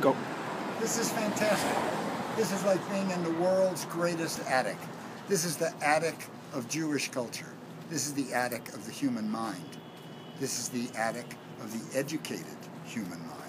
Go. This is fantastic. This is like being in the world's greatest attic. This is the attic of Jewish culture. This is the attic of the human mind. This is the attic of the educated human mind.